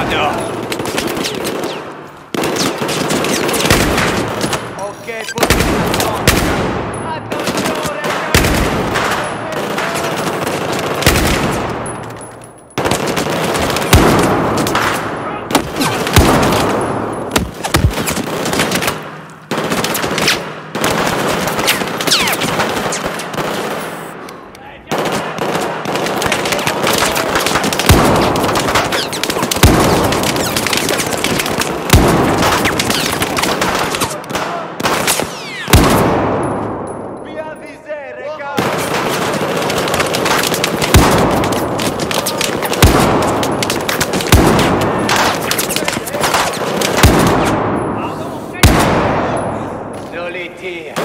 慢点啊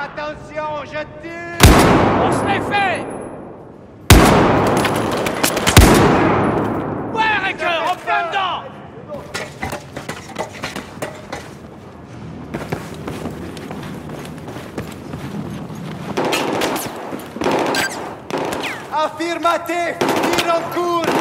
Attention, je tire. On se l'est fait. Ouais, Raker, en plein dedans. Affirmatif Tir en cours